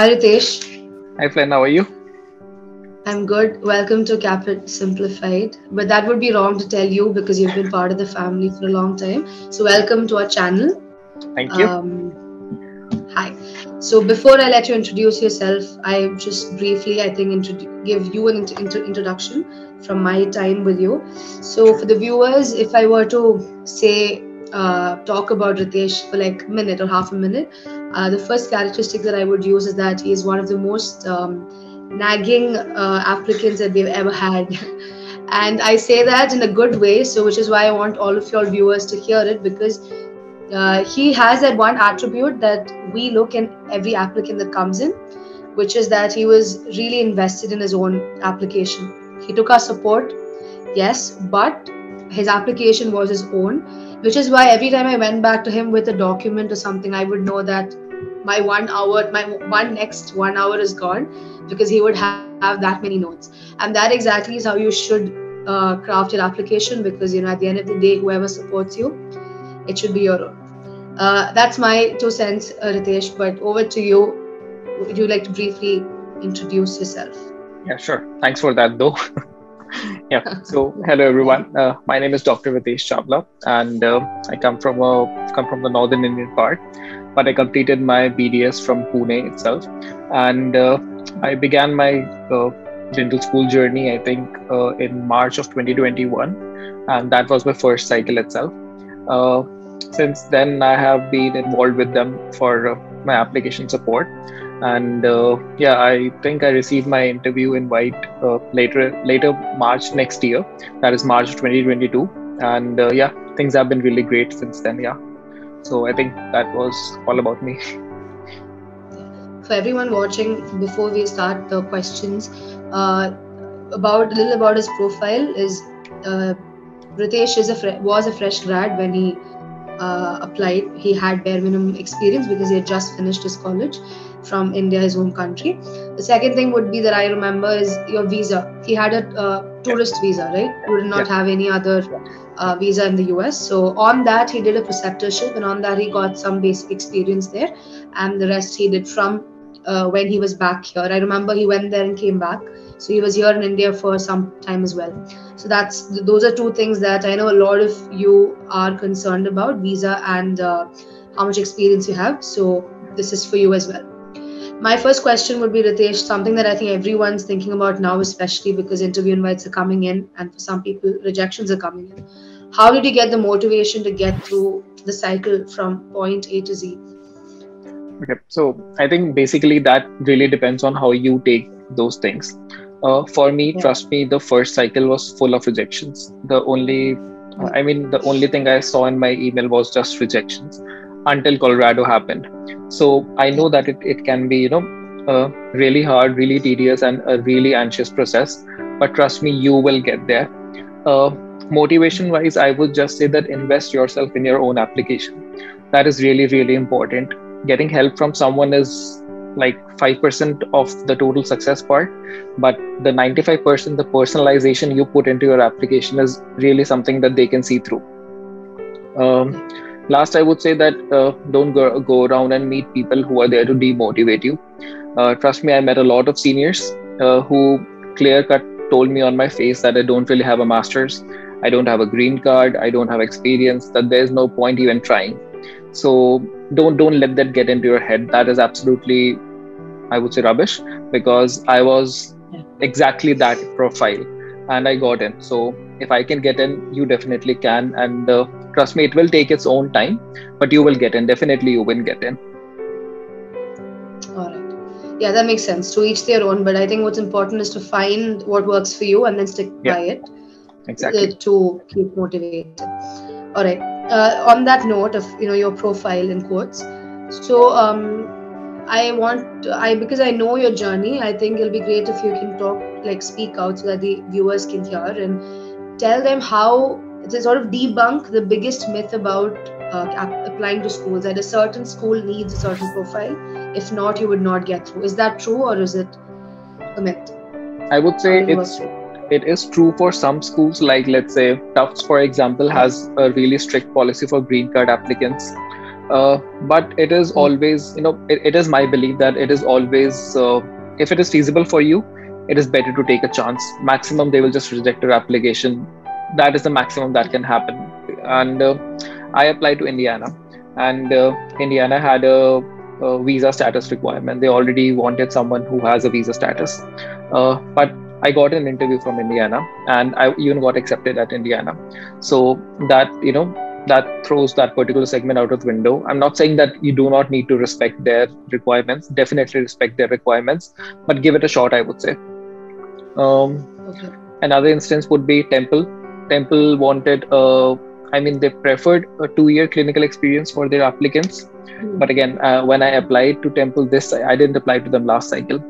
Hi Ritesh. Hi Flynn, how are you? I'm good. Welcome to Caapid Simplified. But that would be wrong to tell you because you've been part of the family for a long time. So welcome to our channel. Thank you. Um, hi. So before I let you introduce yourself, I just briefly, I think, give you an int- introduction from my time with you. So for the viewers, if I were to say uh, talk about Ritesh for like a minute or half a minute, uh, the first characteristic that I would use is that he is one of the most um, nagging uh, applicants that we've ever had. and I say that in a good way, so which is why I want all of your viewers to hear it because uh, he has that one attribute that we look in every applicant that comes in, which is that he was really invested in his own application. He took our support, yes, but his application was his own which is why every time I went back to him with a document or something, I would know that my one hour, my one next one hour is gone because he would have, have that many notes. And that exactly is how you should uh, craft your application because, you know, at the end of the day, whoever supports you, it should be your own. Uh, that's my two cents, uh, Ritesh. But over to you. Would you like to briefly introduce yourself? Yeah, sure. Thanks for that, though. yeah. So hello everyone. Uh, my name is Dr. Ritesh Chawla, and uh, I come from a come from the northern Indian part, but I completed my BDS from Pune itself, and uh, I began my uh, dental school journey. I think uh, in March of 2021, and that was my first cycle itself. Uh, since then, I have been involved with them for my application support. And uh, yeah i think i received my interview invite uh, later later march next year. That is march 2022 and uh, yeah things have been really great since then yeah so i think that was all about me for everyone watching before we start the questions uh, about a little about his profile is uh, Ritesh is a fre- was a fresh grad when he uh, applied. He had bare minimum experience because he had just finished his college from India, his home country. The second thing would be that I remember is your visa. He had a uh, tourist visa, right? He did not yeah. have any other uh, visa in the US. So on that, he did a preceptorship, and on that, he got some basic experience there, and the rest he did from uh, when he was back here. I remember he went there and came back. So he was here in India for some time as well. So that's those are two things that I know a lot of you are concerned about visa and uh, how much experience you have. So this is for you as well. My first question would be Ritesh, something that I think everyone's thinking about now, especially because interview invites are coming in, and for some people, rejections are coming in. How did you get the motivation to get through the cycle from point A to Z? Okay, so I think basically that really depends on how you take those things. Uh, for me, yeah. trust me, the first cycle was full of rejections. The only, uh, I mean, the only thing I saw in my email was just rejections until Colorado happened. So I know that it, it can be, you know, a really hard, really tedious, and a really anxious process. But trust me, you will get there. Uh, motivation wise, I would just say that invest yourself in your own application. That is really, really important. Getting help from someone is like 5% of the total success part but the 95% the personalization you put into your application is really something that they can see through um, last i would say that uh, don't go, go around and meet people who are there to demotivate you. Uh, trust me i met a lot of seniors uh, who clear cut told me on my face that i don't really have a master's i don't have a green card i don't have experience that there's no point even trying. So don't don't let that get into your head. That is absolutely i would say rubbish because i was exactly that profile and i got in. So if i can get in you definitely can. And uh, trust me it will take its own time but you will get in. Definitely you will get in. All right. Yeah that makes sense. To each their own but i think what's important is to find what works for you and then stick yeah. by it exactly. uh, to keep motivated. All right. Uh, on that note of you know your profile in quotes so um i want i because i know your journey i think it'll be great if you can talk like speak out so that the viewers can hear and tell them how to sort of debunk the biggest myth about uh, applying to schools that a certain school needs a certain profile. If not, you would not get through. Is that true or is it a myth? I would say it's it is true for some schools. Like let's say Tufts, for example, has a really strict policy for green card applicants. uh, but it is always you know it, it is my belief that it is always uh, if it is feasible for you it is better to take a chance maximum they will just reject your application that is the maximum that can happen and uh, i applied to indiana and uh, indiana had a, a, visa status requirement they already wanted someone who has a visa status uh, but I got an interview from Indiana and I even got accepted at Indiana. So that, you know, that throws that particular segment out of the window. I'm not saying that you do not need to respect their requirements. Definitely respect their requirements, but give it a shot, I would say. Um, okay. Another instance would be Temple. Temple wanted, uh, I mean, they preferred a two year clinical experience for their applicants. Mm-hmm. But again, uh, when I applied to Temple this, I didn't apply to them last cycle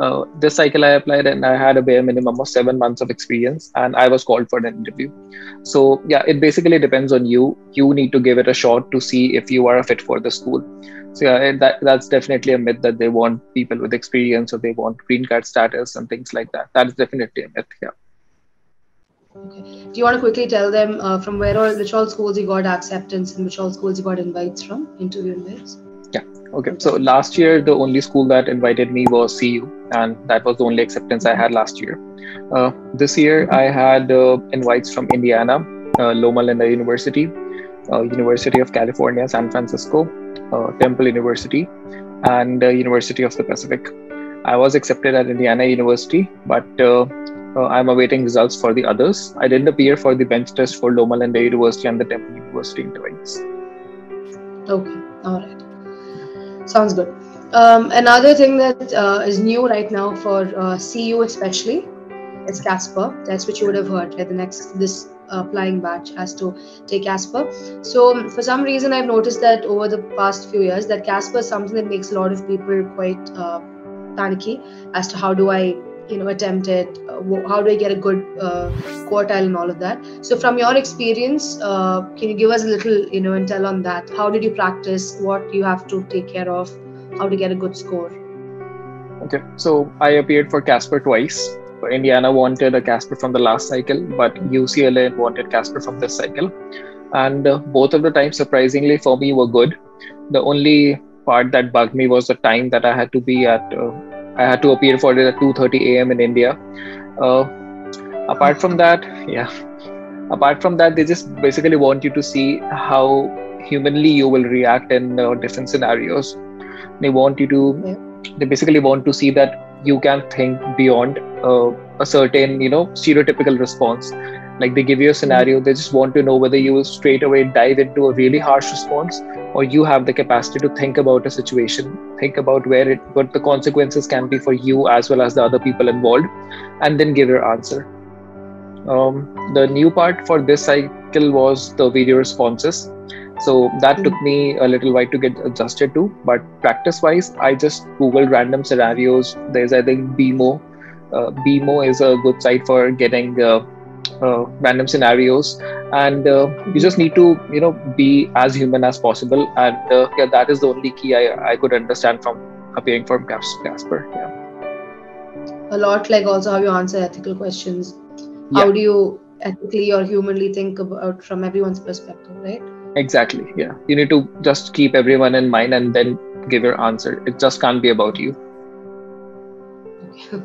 uh, this cycle I applied and I had a bare minimum of seven months of experience and I was called for an interview. So yeah, it basically depends on you. You need to give it a shot to see if you are a fit for the school. So yeah, that that's definitely a myth that they want people with experience or they want green card status and things like that. That is definitely a myth. Yeah. Okay. Do you want to quickly tell them uh, from where all which all schools you got acceptance and which all schools you got invites from interview invites? Yeah. Okay, so last year the only school that invited me was CU, and that was the only acceptance I had last year. Uh, this year I had uh, invites from Indiana, uh, Loma Linda University, uh, University of California, San Francisco, uh, Temple University, and University of the Pacific. I was accepted at Indiana University, but I'm awaiting results for the others. I didn't appear for the bench test for Loma Linda University and the Temple University interviews. Okay, all right. Sounds good. Um, another thing that uh, is new right now for uh, CU especially is Casper. That's what you would have heard. Like the next this uh, applying batch has to take Casper. So for some reason, I've noticed that over the past few years that Casper is something that makes a lot of people quite uh, panicky as to how do I you know attempt it uh, how do i get a good uh, quartile and all of that. So from your experience uh, can you give us a little you know intel on that? How did you practice? What you have to take care of? How to get a good score? Okay so i appeared for casper twice. Indiana wanted a casper from the last cycle but ucla wanted casper from this cycle. And uh, both of the times surprisingly for me were good. The only part that bugged me was the time that i had to be at uh, I had to appear for it at 2:30 a.m. in India. Uh, apart from that, yeah. Apart from that, they just basically want you to see how humanly you will react in uh, different scenarios. They want you to. Yeah. They basically want to see that you can think beyond uh, a certain, you know, stereotypical response like they give you a scenario they just want to know whether you will straight away dive into a really harsh response or you have the capacity to think about a situation think about where it what the consequences can be for you as well as the other people involved and then give your answer. Um, the new part for this cycle was the video responses. So that took me a little while to get adjusted to but practice wise i just googled random scenarios. There's i think BeMo uh, BeMo is a good site for getting uh, uh, random scenarios. And uh, you just need to you know be as human as possible. And uh, yeah that is the only key I, I could understand from appearing from casper yeah. A lot like also how you answer ethical questions. Yeah. how do you ethically or humanly think about from everyone's perspective right? Exactly yeah. You need to just keep everyone in mind and then give your answer. It just can't be about you. Okay,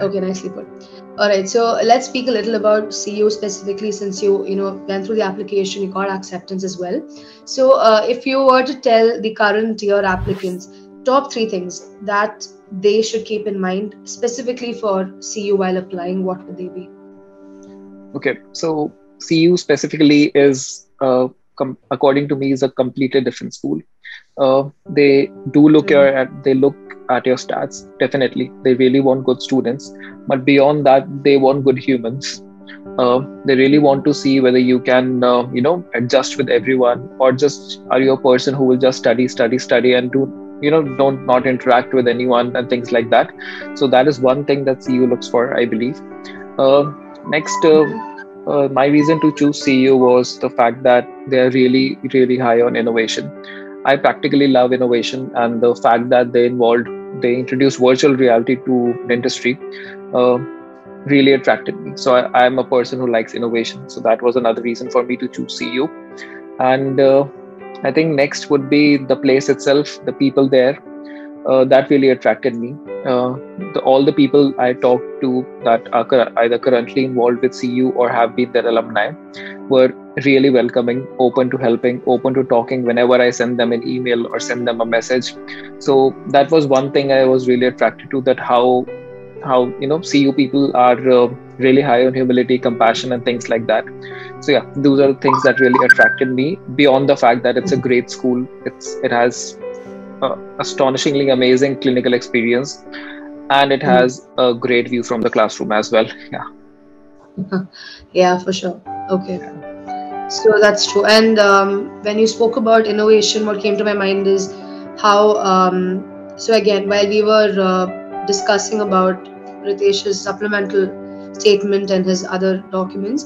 okay nicely put all right, so let's speak a little about CU specifically, since you you know went through the application, you got acceptance as well. So, uh, if you were to tell the current year applicants top three things that they should keep in mind specifically for CU while applying, what would they be? Okay, so CU specifically is, uh, com- according to me, is a completely different school. Uh, they do look mm-hmm. at they look at your stats definitely. They really want good students. But beyond that they want good humans. Uh, they really want to see whether you can uh, you know adjust with everyone or just are you a person who will just study study study and do you know don't not interact with anyone and things like that. So that is one thing that cu looks for i believe. Uh, next uh, uh, my reason to choose cu was the fact that they are really really high on innovation i practically love innovation and the fact that they involved they introduced virtual reality to dentistry uh, really attracted me. So I, am a person who likes innovation. So that was another reason for me to choose CU. And uh, I think next would be the place itself, the people there. Uh, that really attracted me. Uh, the, all the people I talked to that are either currently involved with CU or have been their alumni were really welcoming, open to helping, open to talking whenever I send them an email or send them a message. So that was one thing I was really attracted to that how how you know CU people are uh, really high on humility, compassion, and things like that. So yeah, those are the things that really attracted me. Beyond the fact that it's a great school, it's it has uh, astonishingly amazing clinical experience, and it has a great view from the classroom as well. Yeah. yeah, for sure. Okay. So that's true. And um, when you spoke about innovation, what came to my mind is how. Um, so again, while we were uh, discussing about Ritesh's supplemental statement and his other documents,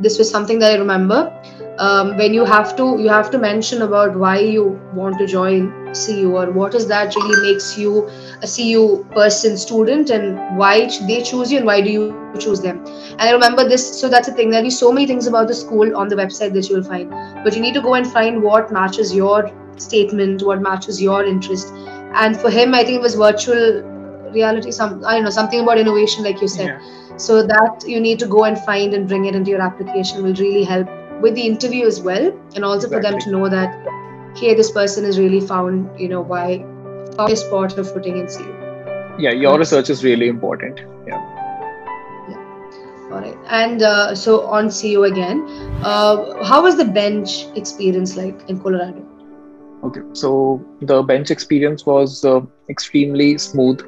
this was something that I remember. Um, when you have to you have to mention about why you want to join CU or what is that really makes you a CU person student and why they choose you and why do you choose them. And I remember this, so that's the thing. There'll be so many things about the school on the website that you'll find, but you need to go and find what matches your statement, what matches your interest. And for him, I think it was virtual reality. Some I don't know something about innovation, like you said. Yeah. So that you need to go and find and bring it into your application will really help with the interview as well, and also exactly. for them to know that hey, this person is really found, you know, why found a spot of footing in CU. Yeah, your research is really important. Yeah. yeah. All right. And uh, so on CU again, uh, how was the bench experience like in Colorado? Okay, so the bench experience was uh, extremely smooth.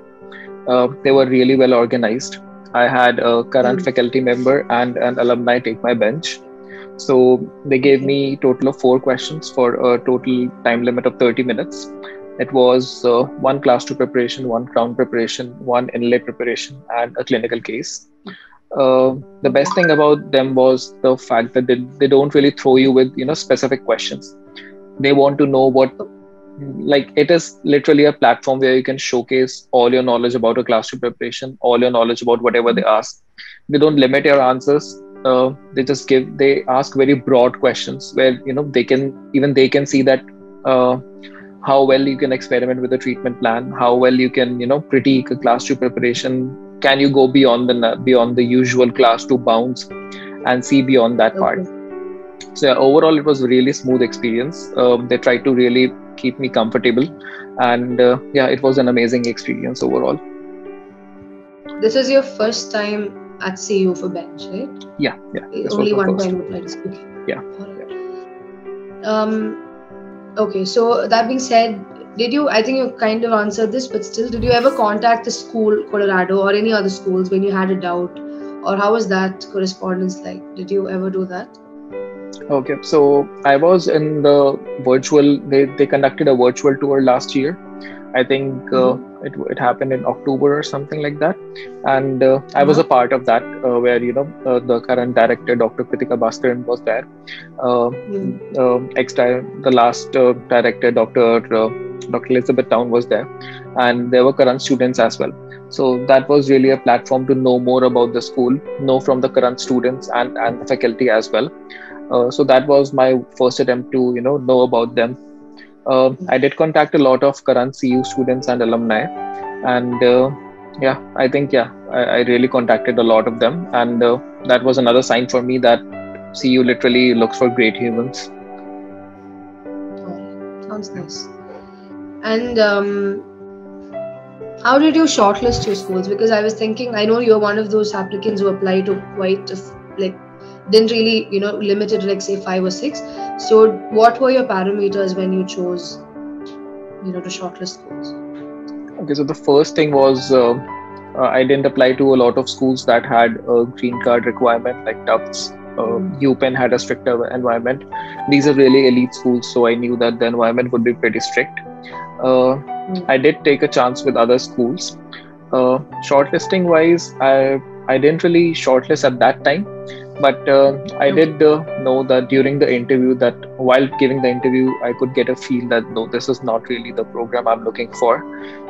Uh, they were really well organized. I had a current mm. faculty member and an alumni take my bench so they gave me total of four questions for a total time limit of 30 minutes. It was uh, one class two preparation, one crown preparation, one inlay preparation, and a clinical case. Uh, the best thing about them was the fact that they, they don't really throw you with you know specific questions. They want to know what like it is literally a platform where you can showcase all your knowledge about a class two preparation, all your knowledge about whatever they ask. They don't limit your answers uh, they just give they ask very broad questions where you know they can even they can see that uh, how well you can experiment with the treatment plan how well you can you know critique a class 2 preparation can you go beyond the beyond the usual class 2 bounds and see beyond that okay. part so yeah, overall it was a really smooth experience um, they tried to really keep me comfortable and uh, yeah it was an amazing experience overall this is your first time at CU for bench, right? Yeah, yeah. Only one point would like to Yeah. Um, okay, so that being said, did you, I think you kind of answered this, but still, did you ever contact the school, Colorado, or any other schools when you had a doubt? Or how was that correspondence like? Did you ever do that? Okay, so I was in the virtual, they, they conducted a virtual tour last year I think uh, it, it happened in October or something like that. And uh, I was a uh-huh. part of that, uh, where you know uh, the current director, Dr. Kritika Bhaskaran, was there. Mm. ex the last director, Dr. Dr. Elizabeth Town, was there, and there were current students as well. So that was really a platform to know more about the school, know from the current students and and the faculty as well. Uh, so that was my first attempt to you know know about them uh, I did contact a lot of current CU students and alumni, and uh, yeah, I think yeah, I, I, really contacted a lot of them, and uh, that was another sign for me that CU literally looks for great humans. Sounds nice. And um, how did you shortlist your schools? Because I was thinking, I know you're one of those applicants who apply to quite a, like didn't really you know limit it like say five or six so what were your parameters when you chose you know to shortlist schools okay so the first thing was uh, uh, i didn't apply to a lot of schools that had a green card requirement like tufts uh, UPenn had a stricter environment. These are really elite schools, so I knew that the environment would be pretty strict. Uh, mm. I did take a chance with other schools. Uh, shortlisting wise, I I didn't really shortlist at that time but uh, i did uh, know that during the interview that while giving the interview i could get a feel that no this is not really the program i'm looking for.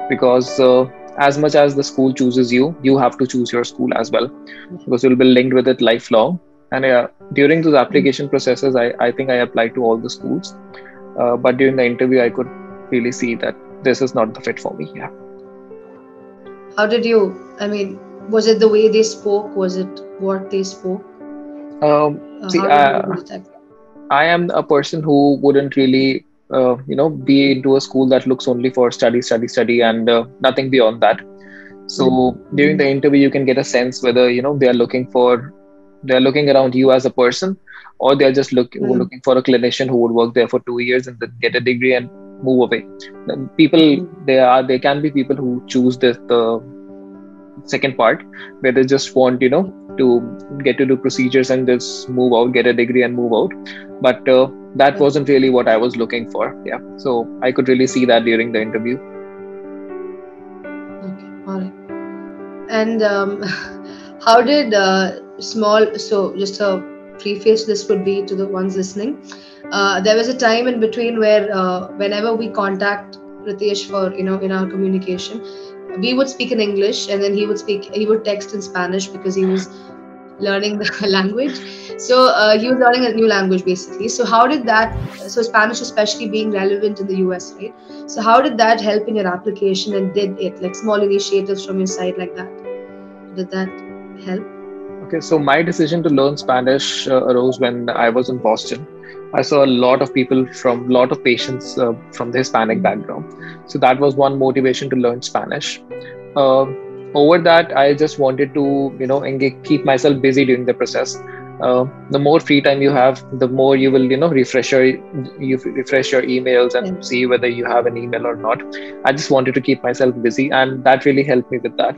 Because uh, as much as the school chooses you you have to choose your school as well. Because you'll be linked with it lifelong. And during those application processes I, I think i applied to all the schools. Uh, but during the interview i could really see that this is not the fit for me yeah. How did you i mean was it the way they spoke? Was it what they spoke um, uh, see, uh, i am a person who wouldn't really uh, you know be into a school that looks only for study study study and uh, nothing beyond that so mm-hmm. during the interview you can get a sense whether you know they are looking for they're looking around you as a person or they're just look, mm. looking for a clinician who would work there for two years and then get a degree and move away people mm. they are they can be people who choose this the second part where they just want you know to get to do procedures and just move out get a degree and move out. But uh, that wasn't really what i was looking for yeah. So i could really see that during the interview. Okay all right. And um, how did uh, small so just a preface this would be to the ones listening. Uh, there was a time in between where uh, whenever we contact ritesh for you know in our communication we would speak in english and then he would speak he would text in spanish because he was learning the language. So uh, he was learning a new language basically. So how did that so spanish especially being relevant in the us right? So how did that help in your application and did it like small initiatives from your side like that? Did that help? Okay so my decision to learn spanish uh, arose when i was in boston i saw a lot of people from a lot of patients uh, from the hispanic background. So that was one motivation to learn spanish. Uh, over that i just wanted to you know engage, keep myself busy during the process. Uh, the more free time you have the more you will you know refresh your you refresh your emails and see whether you have an email or not. I just wanted to keep myself busy and that really helped me with that.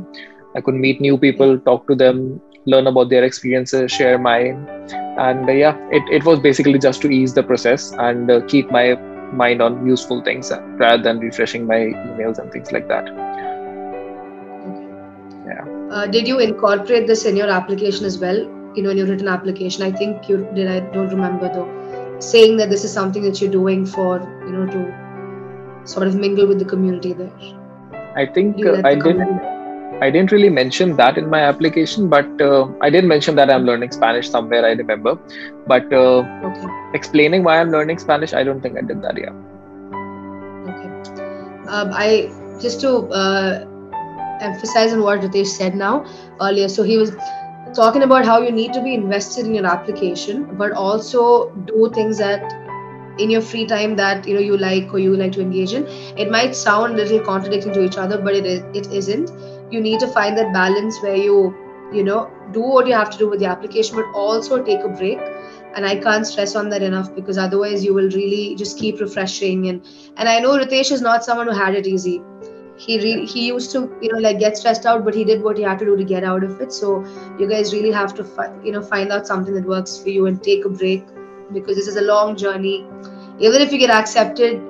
I could meet new people talk to them learn about their experiences share mine and uh, yeah it, it was basically just to ease the process and uh, keep my mind on useful things rather than refreshing my emails and things like that uh, did you incorporate this in your application as well? You know, in your written application, I think you did. I don't remember though, saying that this is something that you're doing for you know to sort of mingle with the community there. I think uh, I didn't. I didn't really mention that in my application, but uh, I did mention that I'm learning Spanish somewhere. I remember, but uh, okay. explaining why I'm learning Spanish, I don't think I did that. Yeah. Okay. Um, I just to uh, emphasize on what Ritesh said now earlier. So he was talking about how you need to be invested in your application, but also do things that in your free time that you know you like or you like to engage in. It might sound a little contradicting to each other, but it is it isn't. You need to find that balance where you you know do what you have to do with the application, but also take a break. And i can't stress on that enough because otherwise you will really just keep refreshing. And and i know ritesh is not someone who had it easy. He really he used to you know like get stressed out but he did what he had to do to get out of it. So you guys really have to fi- you know find out something that works for you and take a break because this is a long journey. Even if you get accepted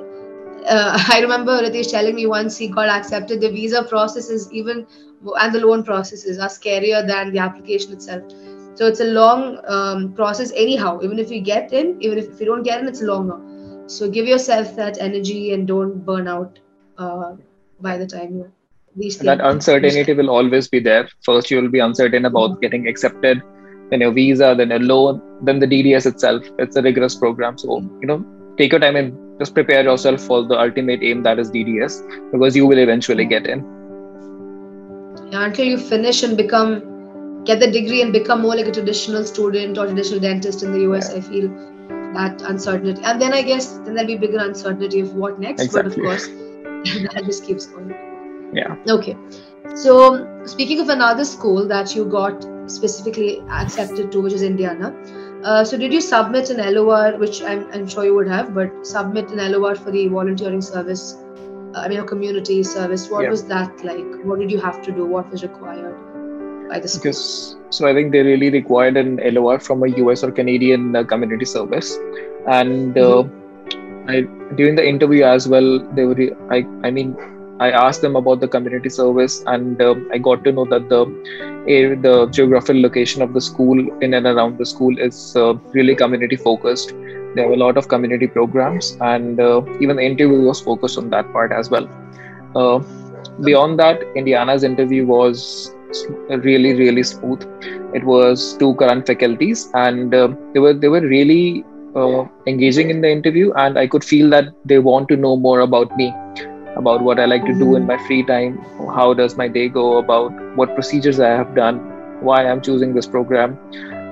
uh, i remember ritesh telling me once he got accepted the visa processes, even and the loan processes are scarier than the application itself. So it's a long um, process anyhow. Even if you get in even if, if you don't get in it's longer. So give yourself that energy and don't burn out uh, by the time you reach that uncertainty will always be there. First you will be uncertain about mm-hmm. getting accepted then your visa then a loan then the dds itself. It's a rigorous program. So you know take your time and just prepare yourself for the ultimate aim that is dds because you will eventually get in yeah, until you finish and become get the degree and become more like a traditional student or traditional dentist in the us yeah. i feel that uncertainty and then i guess then there'll be bigger uncertainty of what next exactly. but of course that just keeps going. Yeah. Okay. So, speaking of another school that you got specifically accepted to, which is Indiana. Uh, so, did you submit an LOR, which I'm, I'm sure you would have, but submit an LOR for the volunteering service? Uh, I mean, a community service. What yeah. was that like? What did you have to do? What was required by the? Because, so, I think they really required an LOR from a US or Canadian uh, community service. And uh, mm-hmm I during the interview as well, they were I I mean I asked them about the community service, and uh, I got to know that the the geographical location of the school in and around the school is uh, really community focused. There have a lot of community programs, and uh, even the interview was focused on that part as well. Uh, beyond that, Indiana's interview was really really smooth. It was two current faculties, and uh, they were they were really uh, engaging in the interview and i could feel that they want to know more about me about what i like to do in my free time how does my day go about what procedures i have done why i'm choosing this program.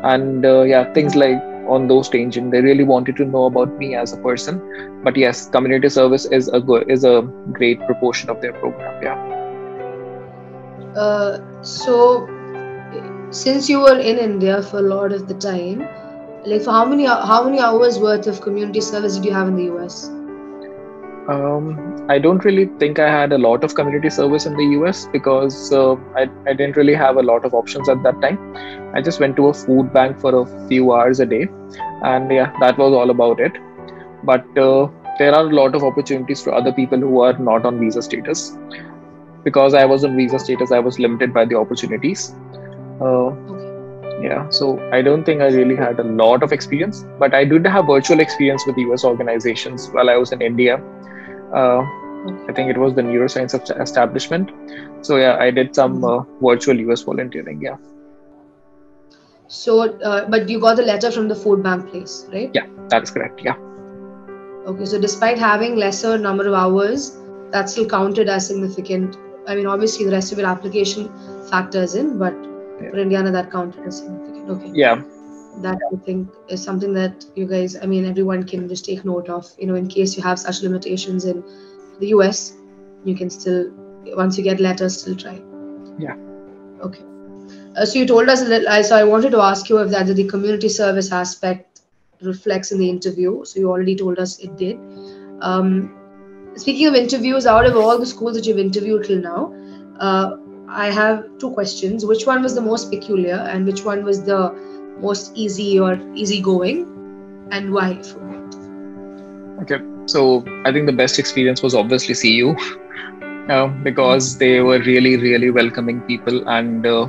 And uh, yeah things like on those tangent they really wanted to know about me as a person. But yes community service is a good is a great proportion of their program yeah. Uh, so since you were in india for a lot of the time like for how many how many hours worth of community service did you have in the us um, I don't really think I had a lot of community service in the US because uh, I, I didn't really have a lot of options at that time. I just went to a food bank for a few hours a day, and yeah, that was all about it. But uh, there are a lot of opportunities for other people who are not on visa status. Because I was on visa status, I was limited by the opportunities. Uh, yeah so i don't think i really had a lot of experience but i did have virtual experience with us organizations while i was in india uh, I think it was the neuroscience establishment. So yeah, I did some uh, virtual US volunteering. Yeah. So, uh, but you got the letter from the food bank place, right? Yeah, that is correct. Yeah. Okay, so despite having lesser number of hours, that still counted as significant. I mean, obviously the rest of your application factors in, but yeah. for Indiana that counted as significant. Okay. Yeah. That I think is something that you guys, I mean, everyone can just take note of. You know, in case you have such limitations in the US, you can still once you get letters, still try. Yeah. Okay. Uh, so you told us a little. So I wanted to ask you if that the community service aspect reflects in the interview. So you already told us it did. Um, speaking of interviews, out of all the schools that you've interviewed till now, uh, I have two questions. Which one was the most peculiar, and which one was the most easy or easygoing, and why? Okay. So I think the best experience was obviously CU uh, because they were really, really welcoming people. And uh,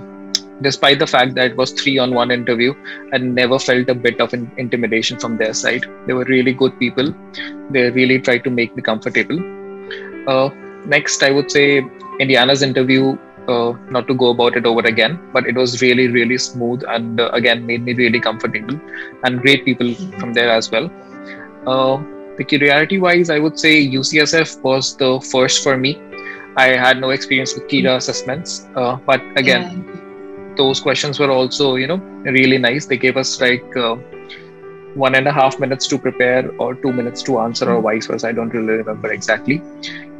despite the fact that it was three on one interview, I never felt a bit of an intimidation from their side. They were really good people. They really tried to make me comfortable. Uh, next, I would say Indiana's interview. Uh, not to go about it over again, but it was really, really smooth and uh, again made me really comfortable and great people from there as well. Uh, Peculiarity wise, I would say UCSF was the first for me. I had no experience with KIRA assessments, uh, but again, yeah. those questions were also, you know, really nice. They gave us like uh, one and a half minutes to prepare or two minutes to answer, or hmm. vice versa. I don't really remember exactly.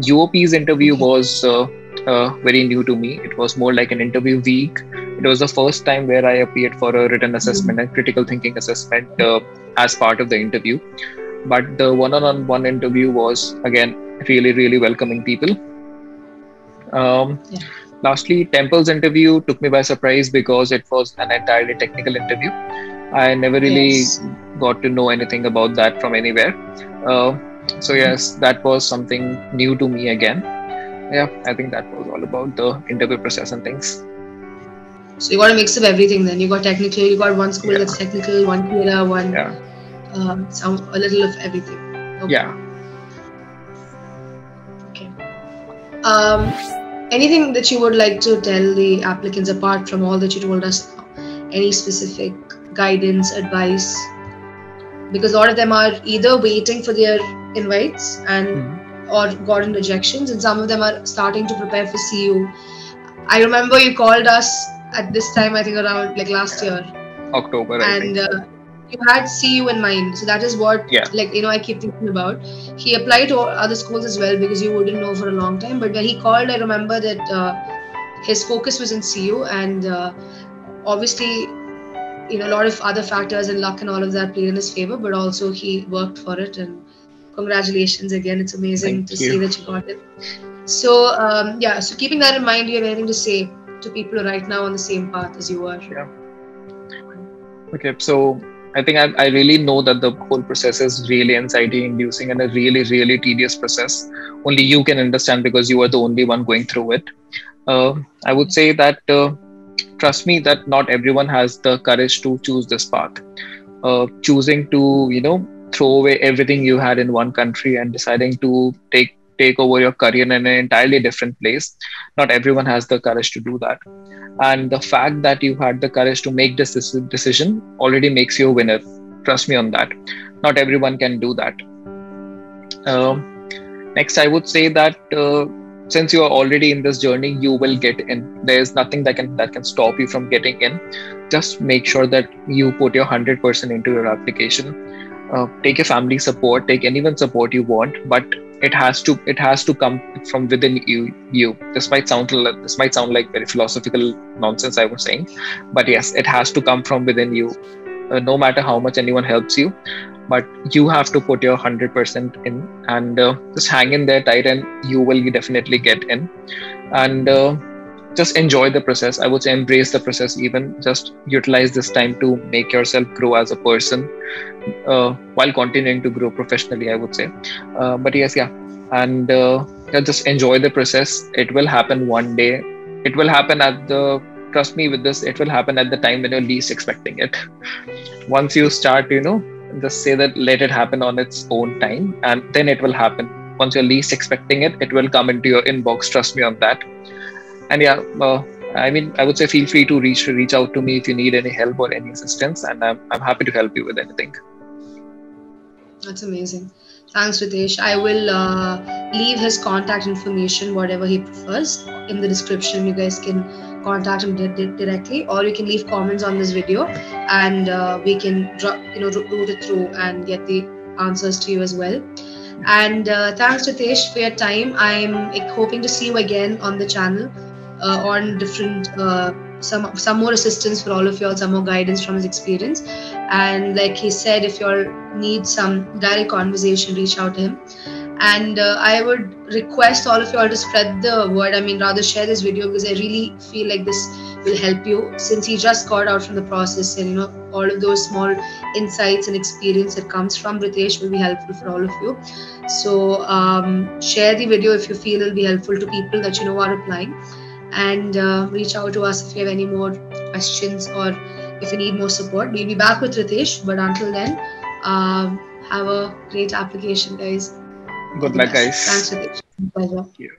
UOP's interview was uh, uh, very new to me. It was more like an interview week. It was the first time where I appeared for a written assessment and critical thinking assessment uh, as part of the interview but the one-on-one interview was again really really welcoming people um, yeah. lastly temple's interview took me by surprise because it was an entirely technical interview i never really yes. got to know anything about that from anywhere uh, so yes that was something new to me again yeah i think that was all about the interview process and things so you got a mix of everything then you got technical you got one school yeah. that's technical one theater one yeah um, some a little of everything. Okay. Yeah. Okay. Um, anything that you would like to tell the applicants apart from all that you told us now? Any specific guidance, advice? Because a lot of them are either waiting for their invites and mm-hmm. Or gotten rejections, and some of them are starting to prepare for CU. I remember you called us at this time, I think around like last year. October. And uh, you had CU in mind. So that is what, yeah. like, you know, I keep thinking about. He applied to other schools as well because you wouldn't know for a long time. But when he called, I remember that uh, his focus was in CU. And uh, obviously, you know, a lot of other factors and luck and all of that played in his favor, but also he worked for it. And congratulations again. It's amazing Thank to you. see that you got it. So, um, yeah, so keeping that in mind, do you have anything to say to people right now on the same path as you are? Yeah. Okay, so I think I, I really know that the whole process is really anxiety inducing and a really, really tedious process. Only you can understand because you are the only one going through it. Uh, I would say that uh, trust me that not everyone has the courage to choose this path. Uh, choosing to, you know, throw away everything you had in one country and deciding to take take over your career in an entirely different place. Not everyone has the courage to do that. And the fact that you had the courage to make this decision already makes you a winner. Trust me on that. not everyone can do that uh, next i would say that uh, since you are already in this journey you will get in there's nothing that can that can stop you from getting in just make sure that you put your 100% into your application uh, take a family support take anyone support you want but it has to it has to come from within you you. This might sound this might sound like very philosophical nonsense i was saying but yes it has to come from within you. Uh, no matter how much anyone helps you but you have to put your 100% in and uh, just hang in there tight and you will definitely get in. And uh, just enjoy the process. I would say embrace the process even. Just utilize this time to make yourself grow as a person uh, while continuing to grow professionally i would say. Uh, but yes yeah. And uh, just enjoy the process. It will happen one day. It will happen at the trust me with this it will happen at the time when you're least expecting it. Once you start you know just say that let it happen on its own time and then it will happen. Once you're least expecting it it will come into your inbox. Trust me on that and yeah uh, i mean i would say feel free to reach reach out to me if you need any help or any assistance and i'm, I'm happy to help you with anything. That's amazing. Thanks ritesh. I will uh, leave his contact information whatever he prefers in the description. You guys can contact him di- directly or you can leave comments on this video and uh, we can you know route it through and get the answers to you as well. And uh, thanks ritesh for your time. I'm hoping to see you again on the channel on different uh, some some more assistance for all of y'all, some more guidance from his experience. And like he said, if y'all need some direct conversation, reach out to him. And uh, I would request all of y'all to spread the word. I mean, rather share this video because I really feel like this will help you since he just got out from the process and you know all of those small insights and experience that comes from Ritesh will be helpful for all of you. So um, share the video if you feel it'll be helpful to people that you know are applying and uh, reach out to us if you have any more questions or if you need more support. We'll be back with Ritesh, but until then, um, have a great application, guys. Good luck, guys. Thanks, Ritesh. Pleasure.